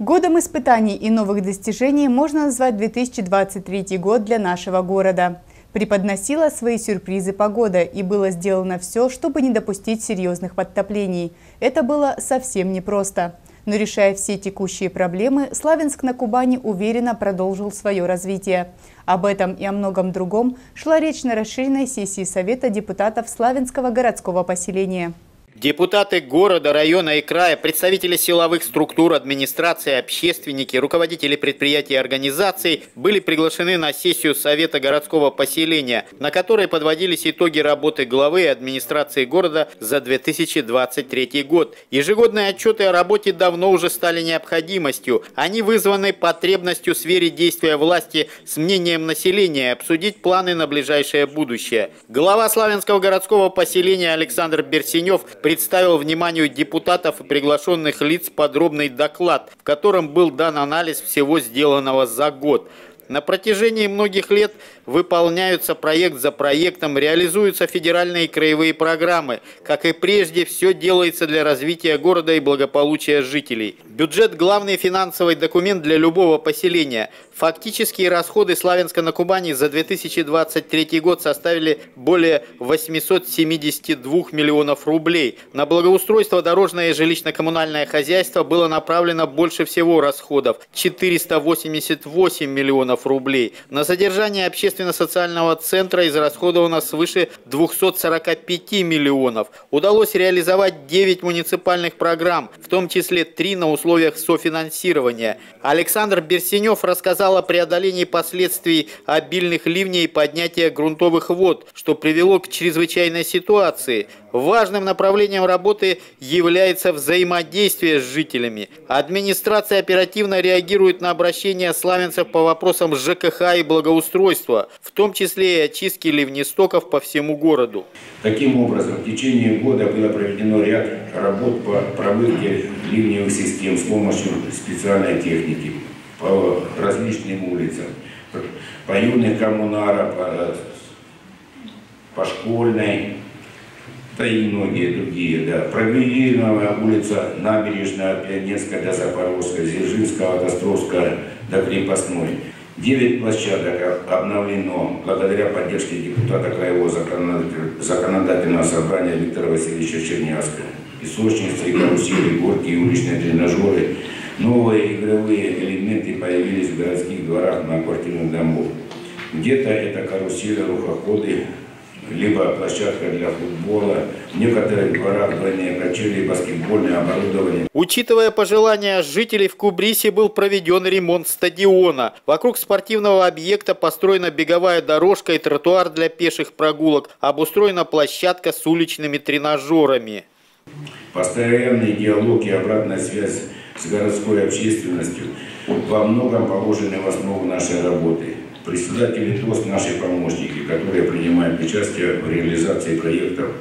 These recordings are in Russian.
Годом испытаний и новых достижений можно назвать 2023 год для нашего города. Преподносила свои сюрпризы погода и было сделано все, чтобы не допустить серьезных подтоплений. Это было совсем непросто. Но решая все текущие проблемы, Славянск на Кубани уверенно продолжил свое развитие. Об этом и о многом другом шла речь на расширенной сессии Совета депутатов Славянского городского поселения. Депутаты города, района и края, представители силовых структур, администрации, общественники, руководители предприятий и организаций были приглашены на сессию Совета городского поселения, на которой подводились итоги работы главы и администрации города за 2023 год. Ежегодные отчеты о работе давно уже стали необходимостью. Они вызваны потребностью сфере действия власти с мнением населения обсудить планы на ближайшее будущее. Глава Славянского городского поселения Александр Берсенев представил вниманию депутатов и приглашенных лиц подробный доклад, в котором был дан анализ всего сделанного за год. На протяжении многих лет выполняются проект за проектом, реализуются федеральные и краевые программы. Как и прежде, все делается для развития города и благополучия жителей. Бюджет – главный финансовый документ для любого поселения. Фактические расходы Славянска на Кубани за 2023 год составили более 872 миллионов рублей. На благоустройство дорожное и жилищно-коммунальное хозяйство было направлено больше всего расходов – 488 миллионов рублей. На содержание общественно-социального центра израсходовано свыше 245 миллионов. Удалось реализовать 9 муниципальных программ, в том числе 3 на условиях софинансирования. Александр Берсенев рассказал о преодолении последствий обильных ливней и поднятия грунтовых вод, что привело к чрезвычайной ситуации – Важным направлением работы является взаимодействие с жителями. Администрация оперативно реагирует на обращения славянцев по вопросам ЖКХ и благоустройства, в том числе и очистки ливнестоков по всему городу. Таким образом, в течение года было проведено ряд работ по промывке ливневых систем с помощью специальной техники по различным улицам, по юных коммунара, по, по школьной, да и многие другие, да. Прогвединовая улица, набережная Пионерская до Запорожска, Дзержинского, Островская до Крепостной. Девять площадок обновлено благодаря поддержке депутата Краевого законодательного собрания Виктора Васильевича Чернявского. Песочницы, карусели, горки и уличные тренажеры. Новые игровые элементы появились в городских дворах на квартирных домов. Где-то это карусели, рухоходы, либо площадка для футбола, в некоторых дворах двойные качели, баскетбольное оборудование. Учитывая пожелания жителей, в Кубрисе был проведен ремонт стадиона. Вокруг спортивного объекта построена беговая дорожка и тротуар для пеших прогулок, обустроена площадка с уличными тренажерами. Постоянный диалог и обратная связь с городской общественностью во многом положены в основу нашей работы. Председатели ТОС, наши помощники, которые принимают участие в реализации проектов,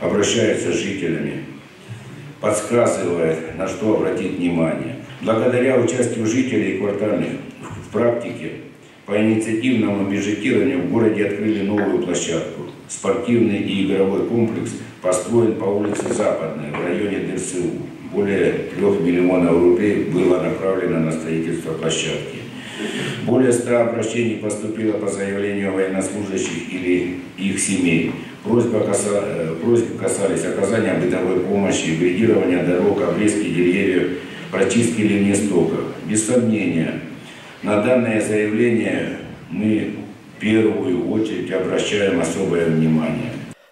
обращаются с жителями, подсказывают, на что обратить внимание. Благодаря участию жителей квартальных в практике по инициативному бюджетированию в городе открыли новую площадку. Спортивный и игровой комплекс построен по улице Западной в районе ДРСУ. Более трех миллионов рублей было направлено на строительство площадки. Более 100 обращений поступило по заявлению военнослужащих или их семей. Просьбы, каса... Э, просьбы касались оказания бытовой помощи, грейдирования дорог, обрезки деревьев, прочистки ливнестоков. Без сомнения, на данное заявление мы в первую очередь обращаем особое внимание.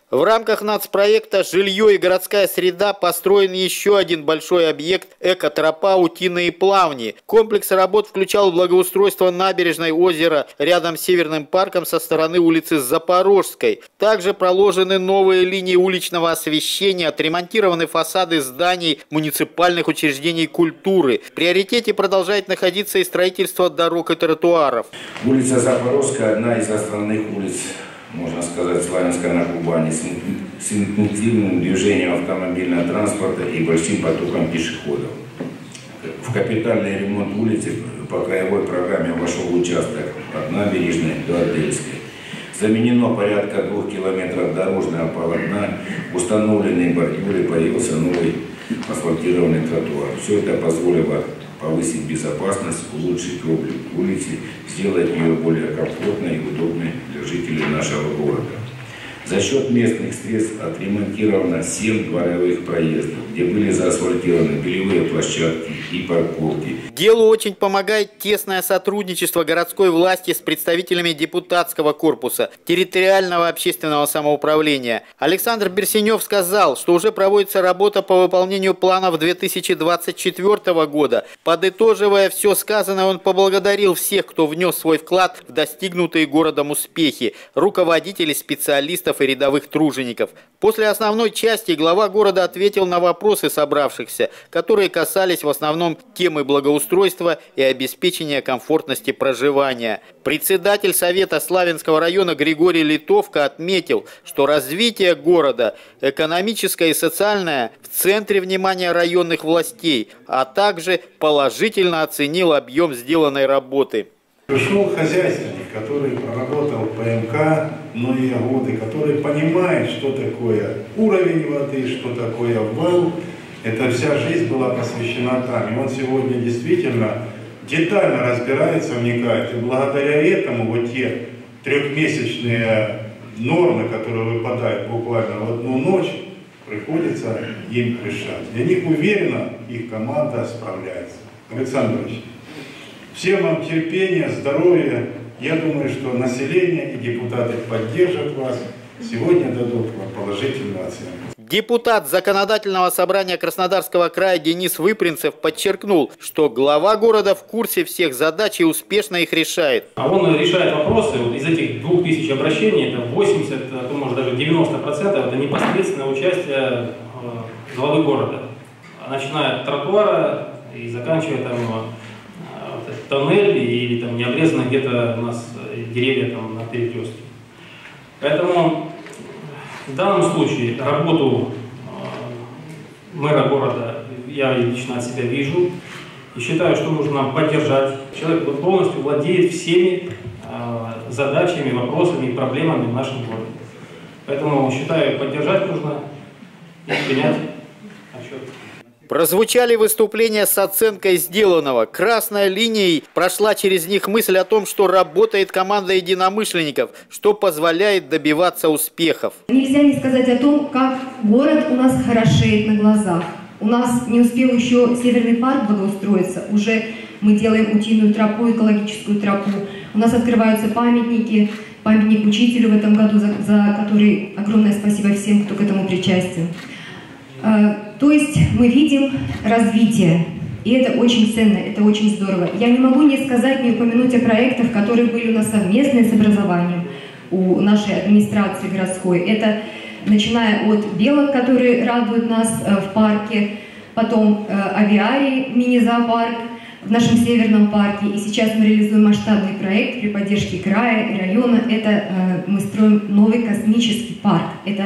В рамках нацпроекта «Жилье и городская среда» построен еще один большой объект «Экотропа Утиные плавни». Комплекс работ включал благоустройство набережной озера рядом с Северным парком со стороны улицы Запорожской. Также проложены новые линии уличного освещения, отремонтированы фасады зданий муниципальных учреждений культуры. В приоритете продолжает находиться и строительство дорог и тротуаров. Улица Запорожская – одна из основных улиц можно сказать, Славянска на Кубани с интенсивным движением автомобильного транспорта и большим потоком пешеходов. В капитальный ремонт улицы по краевой программе вошел участок от набережной до Артельской. Заменено порядка двух километров дорожного полотна, установленные бордюры, появился новый асфальтированный тротуар. Все это позволило повысить безопасность, улучшить облик улицы, сделать ее более комфортной и удобной жителей нашего города. За счет местных средств отремонтировано 7 дворовых проездов, где были заасфальтированы белевые площадки и парковки. Делу очень помогает тесное сотрудничество городской власти с представителями депутатского корпуса, территориального общественного самоуправления. Александр Берсенев сказал, что уже проводится работа по выполнению планов 2024 года. Подытоживая все сказанное, он поблагодарил всех, кто внес свой вклад в достигнутые городом успехи, руководителей, специалистов и рядовых тружеников. После основной части глава города ответил на вопросы собравшихся, которые касались в основном темы благоустройства и обеспечения комфортности проживания. Председатель Совета Славянского района Григорий Литовка отметил, что развитие города, экономическое и социальное, в центре внимания районных властей, а также положительно оценил объем сделанной работы. Пришел хозяйственник, который проработал ПМК многие годы, который понимает, что такое уровень воды, что такое вал. Эта вся жизнь была посвящена там. И он сегодня действительно детально разбирается, вникает. И благодаря этому вот те трехмесячные нормы, которые выпадают буквально в одну ночь, приходится им решать. И них уверенно их команда справляется. Александр Ильич, Всем вам терпения, здоровья. Я думаю, что население и депутаты поддержат вас. Сегодня дадут вам положительную оценку. Депутат Законодательного собрания Краснодарского края Денис Выпринцев подчеркнул, что глава города в курсе всех задач и успешно их решает. А он решает вопросы, вот из этих двух тысяч обращений, это 80, а то может даже 90 процентов, это непосредственное участие э, главы города. Начиная от тротуара и заканчивая там тоннель или там не обрезаны где-то у нас деревья там на перекрестке. Поэтому в данном случае работу э, мэра города я лично от себя вижу и считаю, что нужно поддержать. Человек полностью владеет всеми э, задачами, вопросами и проблемами в нашем городе. Поэтому считаю, поддержать нужно и принять отчет. Прозвучали выступления с оценкой сделанного. Красной линией прошла через них мысль о том, что работает команда единомышленников, что позволяет добиваться успехов. Нельзя не сказать о том, как город у нас хорошеет на глазах. У нас не успел еще Северный парк благоустроиться, уже мы делаем утиную тропу, экологическую тропу. У нас открываются памятники, памятник учителю в этом году, за, за который огромное спасибо всем, кто к этому причастен. Э, то есть мы видим развитие, и это очень ценно, это очень здорово. Я не могу не сказать, не упомянуть о проектах, которые были у нас совместные с образованием у нашей администрации городской. Это начиная от белок, которые радуют нас э, в парке, потом э, авиарий, мини-зоопарк в нашем северном парке. И сейчас мы реализуем масштабный проект при поддержке края и района. Это мы строим новый космический парк. Это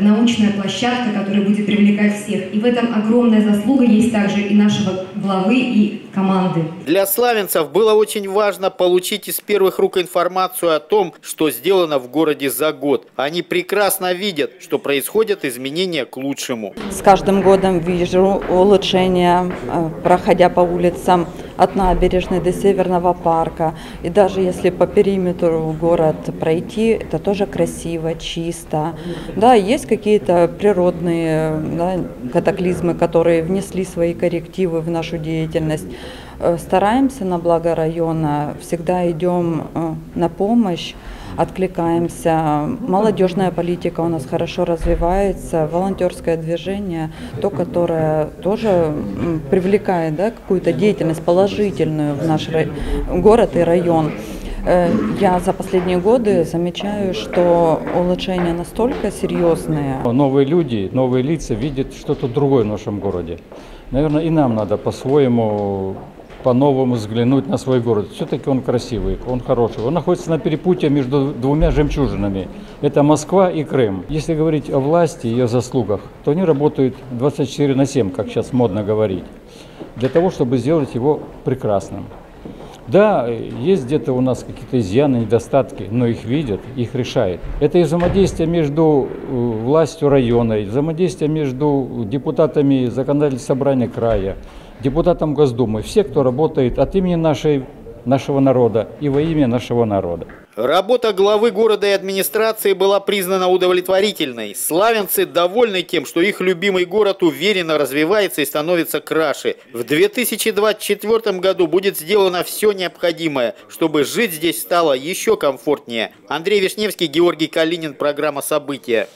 научная площадка, которая будет привлекать всех. И в этом огромная заслуга есть также и нашего главы, и команды. Для славянцев было очень важно получить из первых рук информацию о том, что сделано в городе за год. Они прекрасно видят, что происходят изменения к лучшему. С каждым годом вижу улучшения, э, проходя по улицам от набережной до Северного парка. И даже если по периметру город пройти, это тоже красиво, чисто. Да, есть какие-то природные да, катаклизмы, которые внесли свои коррективы в нашу деятельность. Э, стараемся на благо района, всегда идем э, на помощь откликаемся. Молодежная политика у нас хорошо развивается, волонтерское движение, то, которое тоже привлекает да, какую-то деятельность положительную в наш город и район. Э, я за последние годы замечаю, что улучшения настолько серьезные. Новые люди, новые лица видят что-то другое в нашем городе. Наверное, и нам надо по-своему по-новому взглянуть на свой город. Все-таки он красивый, он хороший. Он находится на перепутье между двумя жемчужинами. Это Москва и Крым. Если говорить о власти и ее заслугах, то они работают 24 на 7, как сейчас модно говорить, для того, чтобы сделать его прекрасным. Да, есть где-то у нас какие-то изъяны, недостатки, но их видят, их решают. Это и взаимодействие между э, властью района, и взаимодействие между депутатами законодательного собрания края, депутатам Госдумы, все, кто работает от имени нашей, нашего народа и во имя нашего народа. Работа главы города и администрации была признана удовлетворительной. Славянцы довольны тем, что их любимый город уверенно развивается и становится краше. В 2024 году будет сделано все необходимое, чтобы жить здесь стало еще комфортнее. Андрей Вишневский, Георгий Калинин, программа «События».